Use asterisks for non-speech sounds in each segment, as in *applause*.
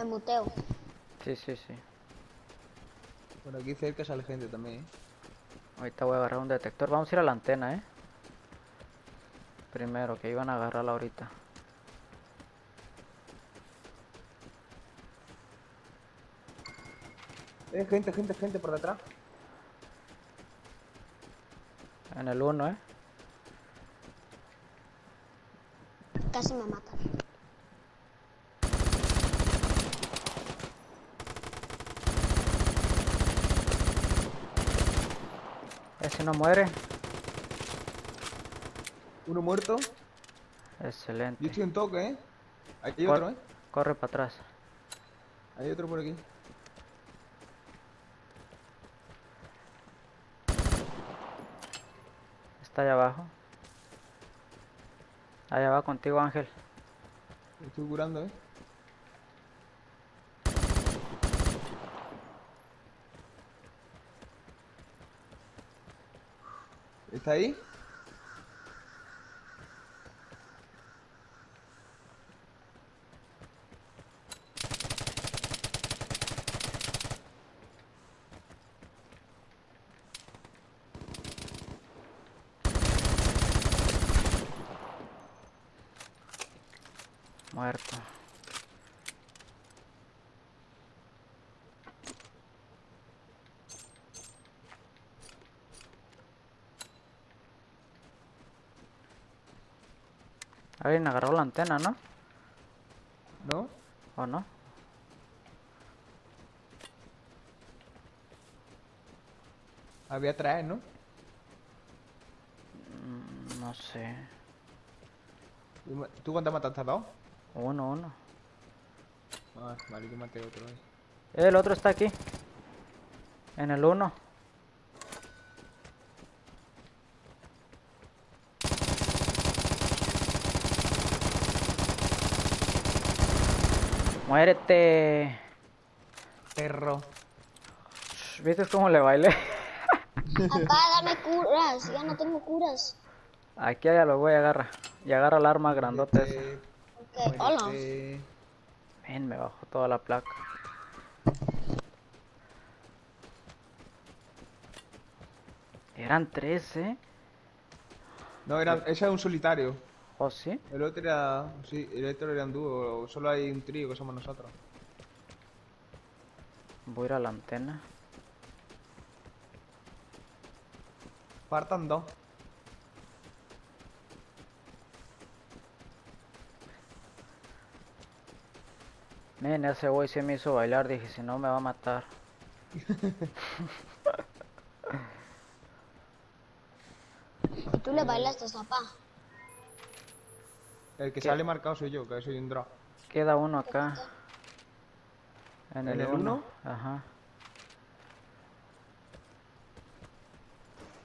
Me muteo. Sí, sí, sí. Por aquí cerca sale gente también, ¿eh? Ahorita voy a agarrar un detector. Vamos a ir a la antena, ¿eh? Primero, que iban a agarrarla ahorita. Eh, gente, gente, gente por detrás. En el 1, ¿eh? Casi me matan. Ese no muere. Uno muerto. Excelente. Yo estoy en toque, ¿eh? Hay Cor- otro, ¿eh? Corre para atrás. Hay otro por aquí. Está allá abajo. Allá va contigo, Ángel. Estoy curando, ¿eh? ¿Está ahí? Muerto. Alguien agarró la antena, ¿no? ¿No? ¿O no? Había tres, ¿no? Mm, No sé. ¿Tú ma- ¿Tú cuántas mataste? ¿A dos? Uno, uno. Ah, vale, yo maté otro ahí. El otro está aquí. En el uno. Muérete. Perro. ¿Viste cómo le bailé? Papá, *laughs* dame curas. Ya no tengo curas. Aquí ya lo voy, agarra. Y agarra el arma grandota esa. Muérete, Ok, hola. Ven, me bajó toda la placa. Eran tres, ¿eh? No, era, ese es un solitario. ¿O sí? El otro era. Sí, el otro era un dúo. Solo hay un trío que somos nosotros. Voy a ir a la antena. Faltan dos. Men, ese güey se me hizo bailar. Dije, si no me va a matar. Y *laughs* tú le bailaste, papá. El que ¿Qué? sale marcado soy yo, que soy un drop. Queda uno acá. En el, ¿En el uno. uno? Ajá.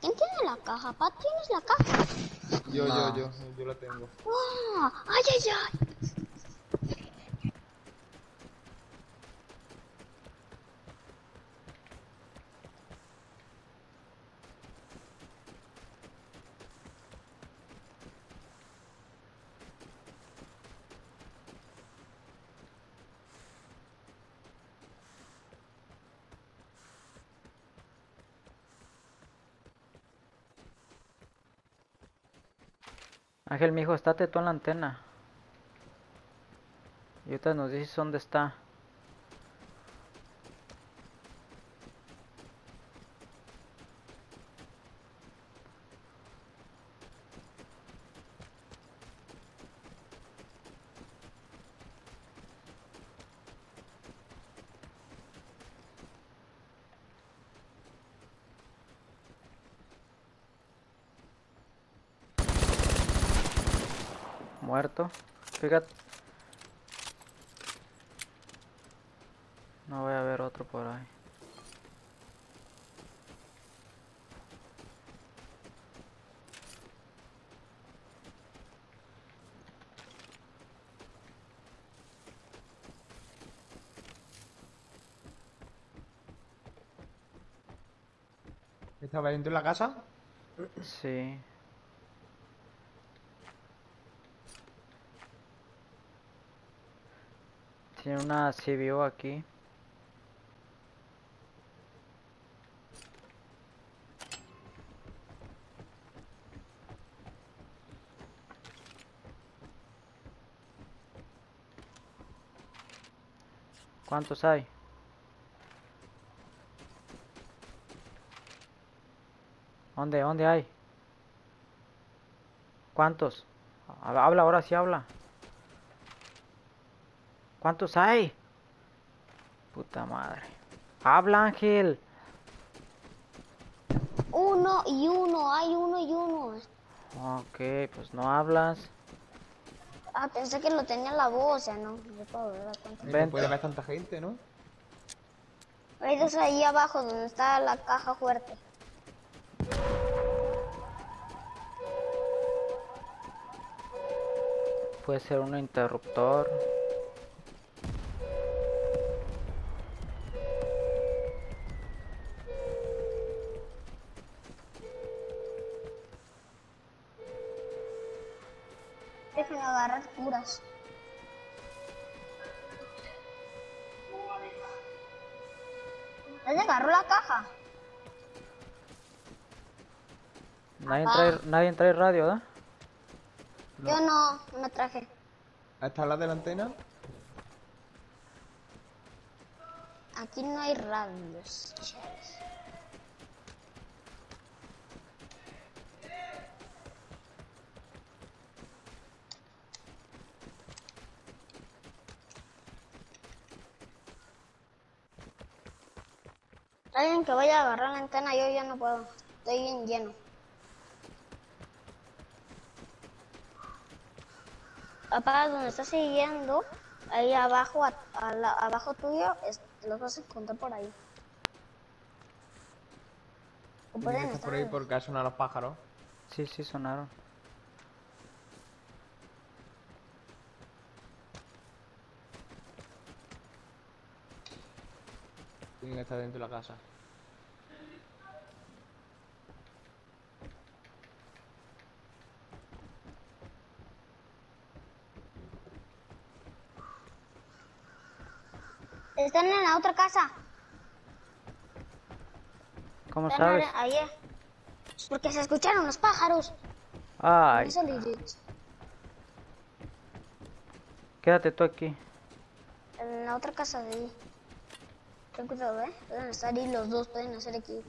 ¿Quién tiene la caja? ¿Pa tienes la caja? Yo, No. yo, yo, yo la tengo. ¡Wow! ¡Ay, ay, ay! Ángel, mijo, estate tú en la antena. Y ahorita nos dices dónde está. Muerto. Fíjate. No voy a ver otro por ahí. ¿Estaba dentro de la casa? Sí. Tiene una CBO aquí. ¿Cuántos hay? ¿Dónde? ¿Dónde hay? ¿Cuántos? Ha- Habla, ahora sí habla. ¿Cuántos hay? Puta madre. Habla, Ángel. Uno y uno, hay uno y uno. Ok, pues no hablas. Ah, pensé que lo tenía en la voz, o sea, no, no puedo dar cuenta. No puede haber tanta gente, ¿no? Hay dos ahí abajo donde está la caja fuerte. Puede ser un interruptor. Déjenme agarrar curas. ¿Ya agarró la caja? Nadie Papá. trae, nadie trae radio, ¿verdad? Yo no, no me traje. ¿Está la de la antena? Aquí no hay radios. chavos. Alguien que vaya a agarrar la antena, yo ya no puedo. Estoy bien lleno. Papá, donde estás siguiendo, ahí abajo, a- a la- abajo tuyo, es- los vas a encontrar por ahí. O pueden estar por ahí porque ha sonado los pájaros. Sí, sí, sonaron. Tiene que estar dentro de la casa. Están en la otra casa. ¿Cómo Están sabes? ahí. ahí. Porque se escucharon los pájaros. Ay, Eso quédate tú aquí. En la otra casa de ahí. Ten cuidado, ¿eh? Pueden estar ahí los dos, pueden hacer aquí.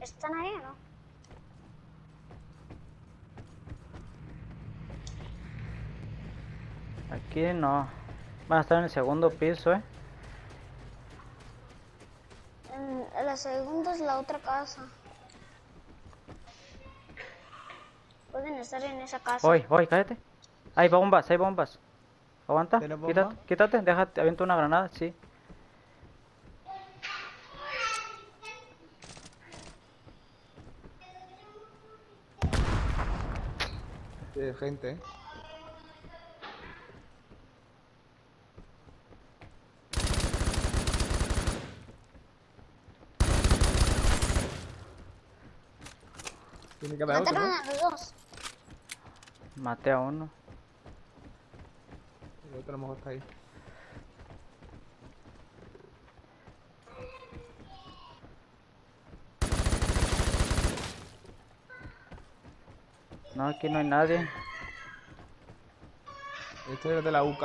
¿Están ahí o no? Aquí no. Van a estar en el segundo piso, ¿eh? En, la segunda es la otra casa. Pueden estar en esa casa. Voy, voy, cállate. Hay bombas, hay bombas. Aguanta, ¿Tienes bomba? quítate, quítate, déjate, aviento una granada, sí. Gente, ¿eh? Tiene que haber otro, Mataron ¿no? a los dos. Maté a uno. El otro a lo mejor está ahí. No, aquí no hay nadie. Este es de la UK.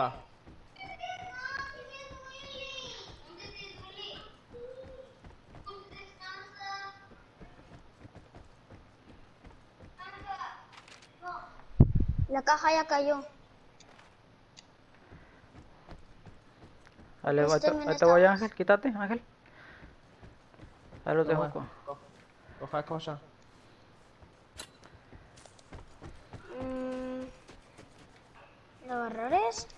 Caja ya cayó. Dale, Pues ahí te, te voy. Ángel, quítate, Ángel. Ahí los dejo. Toma, co- co- Coja cosas. Mm, ¿Le agarrar esto?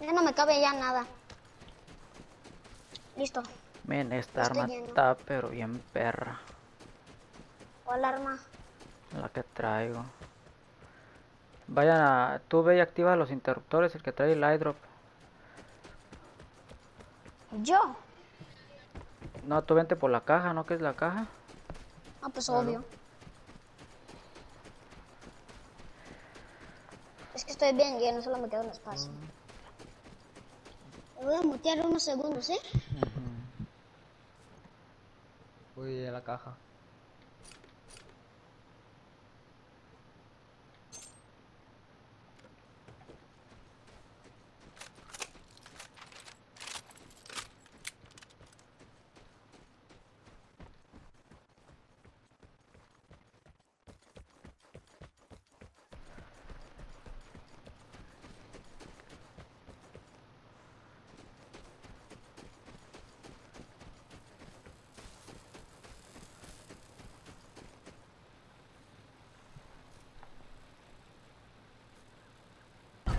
Ya no me cabe ya nada. Listo. Men, esta Estoy arma lleno. está pero bien perra. ¿Cuál arma? La que traigo. Vayan a... Tú ve y activa los interruptores, el que trae el iDrop. ¿Yo? No, tú vente por la caja, ¿no? ¿Qué es la caja? Ah, pues obvio. Es que estoy bien lleno, solo me queda un espacio. Me voy a mutear unos segundos, ¿eh? Voy a la caja.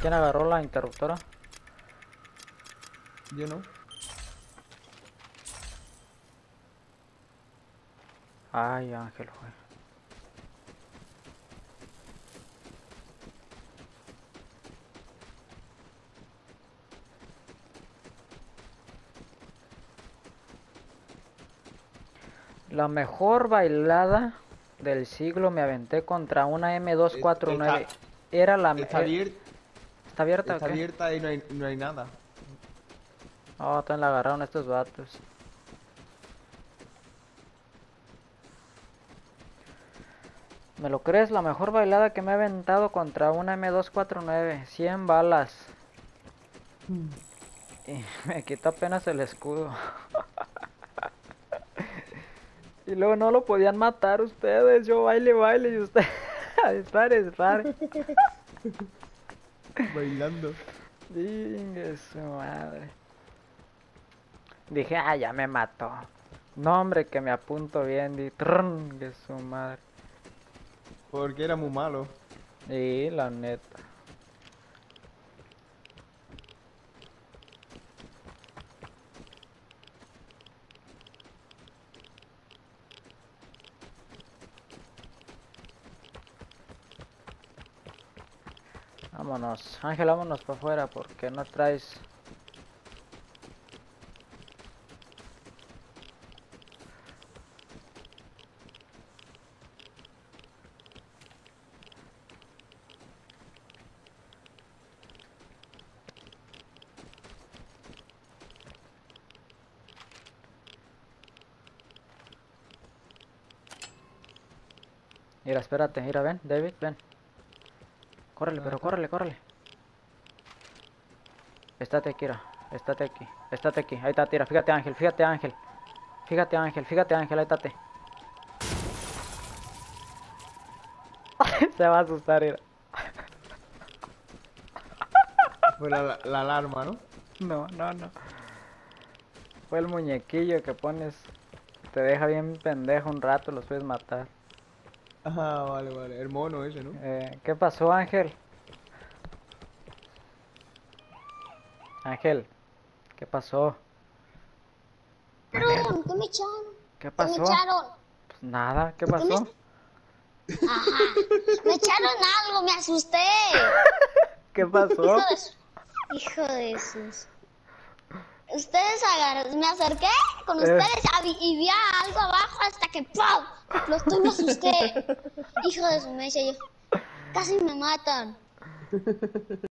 ¿Quién agarró la interruptora? Yo no. Ay, Ángel, güey. La mejor bailada del siglo me aventé contra una M249. Está- Era la Está, me- abier- ¿Está abierta está o qué? abierta y no hay, no hay nada. Oh, también la agarraron estos vatos. ¿Me lo crees? La mejor bailada que me he aventado contra una M249. 100 balas. Y *laughs* me quitó apenas el escudo. *laughs* y luego no lo podían matar ustedes. Yo baile, baile y usted... *laughs* dispare, dispare. *laughs* Bailando. Dingue su madre. Dije, ah, ya me mató. No, hombre, que me apunto bien. Que su madre. Porque era muy malo. Y la neta. Vámonos, Ángel, vámonos para afuera porque no traes. Mira, espérate, mira, ven, David, ven. Córrele, pero córrele, córrele. Estate aquí, mira. Estate aquí, estate aquí. Ahí está, tira. Fíjate, Ángel, fíjate, Ángel. Fíjate, Ángel, fíjate, Ángel, ahí estate. *laughs* Se va a asustar, mira. Fue la, la alarma, ¿no? No, no, no. Fue el muñequillo que pones. Te deja bien pendejo un rato, los puedes matar. Ah, vale, vale. El mono ese, ¿no? Eh, ¿Qué pasó, Ángel? Ángel, ¿qué pasó? Echaron, ¿Qué me echaron? ¿Qué ¿Qué me pasó? echaron? Pues nada, ¿qué me pasó? Ajá. Me echaron algo, me asusté. *laughs* ¿Qué Hijo pasó? de su... Hijo de sus... Ustedes agarraron... Me acerqué con Eh. ustedes y vi a algo abajo hasta que ¡pum! Los me asusté. *laughs* Hijo de su mecha, yo... Casi me matan.